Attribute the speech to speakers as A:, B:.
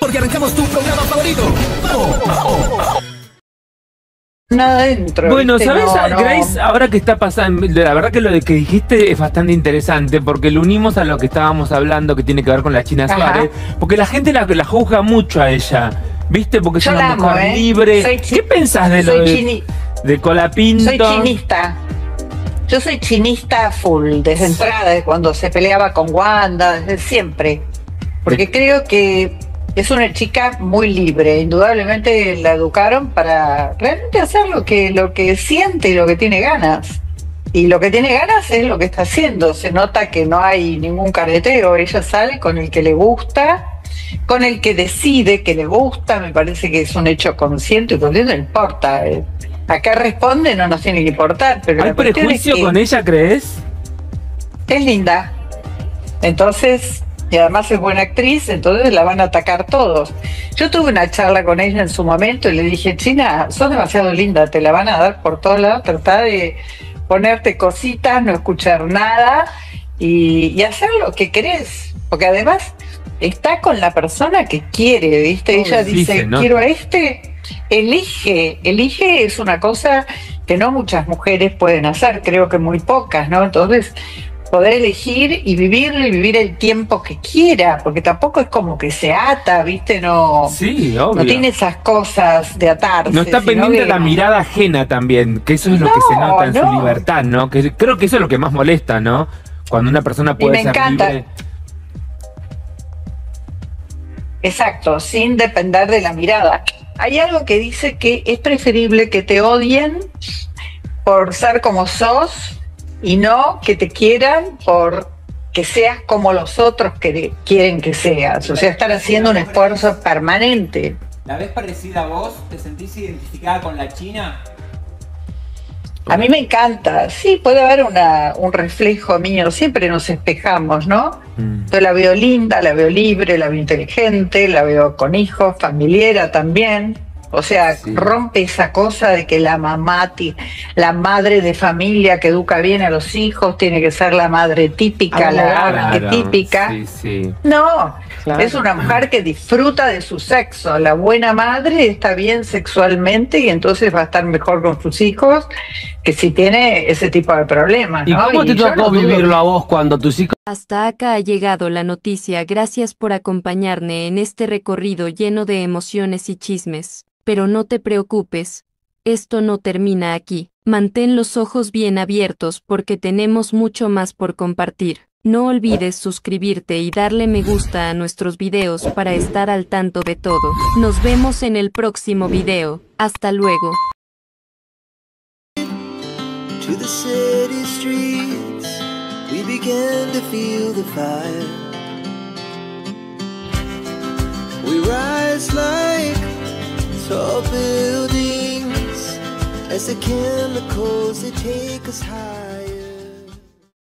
A: Porque arrancamos tu programa favorito. ¡Vamos! ¡Vamos!
B: Nada dentro.
C: Bueno,
B: ¿viste?
C: ¿sabes,
B: No, no.
C: Grace? Ahora que está pasando, la verdad que lo de que dijiste es bastante interesante porque lo unimos a lo que estábamos hablando que tiene que ver con la China
B: Ajá.
C: Suárez, porque la gente la, la juzga mucho a ella, ¿viste? Porque es una
B: amo,
C: mujer
B: ¿eh?
C: libre. ¿Qué pensás de lo
B: soy
C: de,
B: chini-
C: de Colapinto?
B: Soy chinista. Yo soy chinista full, desde entrada, de cuando se peleaba con Wanda, desde siempre. Porque creo que es una chica muy libre. Indudablemente la educaron para realmente hacer lo que, lo que siente y lo que tiene ganas. Y lo que tiene ganas es lo que está haciendo. Se nota que no hay ningún carreteo. Ella sale con el que le gusta, con el que decide que le gusta. Me parece que es un hecho consciente consciente, no importa. Eh, ¿A qué responde? No nos tiene que importar. Pero
C: ¿Hay
B: es
C: prejuicio
B: que
C: con ella, crees?
B: es linda. Entonces, y además es buena actriz, entonces la van a atacar todos. Yo tuve una charla con ella en su momento y le dije, China, sos demasiado linda, te la van a dar por todos lados, trata de ponerte cositas, no escuchar nada y, y hacer lo que querés. Porque además está con la persona que quiere, ¿viste? Ella dice,
C: ¿no?
B: quiero a este, elige, elige es una cosa que no muchas mujeres pueden hacer, creo que muy pocas, ¿no? Entonces, poder elegir y vivirlo y vivir el tiempo que quiera, porque tampoco es como que se ata, ¿viste? No,
C: Sí, obvio.
B: no tiene esas cosas de atarse.
C: No está pendiente
B: que-
C: la mirada ajena también, que eso es lo que se
B: No,
C: nota en su libertad, ¿no? Que creo que eso es lo que más molesta, ¿no? Cuando una persona puede
B: me
C: ser
B: encanta.
C: libre.
B: Exacto, sin depender de la mirada. Hay algo que dice que es preferible que te odien por ser como sos y no que te quieran por que seas como los otros que quieren que seas. O sea, estar haciendo un esfuerzo permanente.
D: ¿La ves parecida a vos? ¿Te sentís identificada con la China?
B: A mí me encanta. Sí, puede haber una, un reflejo mío. Siempre nos espejamos, ¿no?
C: Mm.
B: Yo la veo linda, la veo libre, la veo inteligente, la veo con hijos, familiera también. O sea,
C: Sí.
B: rompe esa cosa de que la mamá, ti- la madre de familia que educa bien a los hijos, tiene que ser la madre típica, la
C: Claro,
B: arquetípica.
C: Sí, sí.
B: No,
E: Claro.
B: es una mujer que disfruta de su sexo. La buena madre está bien sexualmente y entonces va a estar mejor con sus hijos que si tiene ese tipo de problemas.
E: ¿Y cómo te tocó
B: no
E: vivirlo a vos cuando tus hijos
F: Hasta acá ha llegado la noticia. Gracias por acompañarme en este recorrido lleno de emociones y chismes. Pero no te preocupes. Esto no termina aquí. Mantén los ojos bien abiertos porque tenemos mucho más por compartir. No olvides suscribirte y darle me gusta a nuestros videos para estar al tanto de todo. Nos vemos en el próximo video. Hasta luego.
G: We began to feel the fire. We rise like tall buildings as the chemicals they take us high.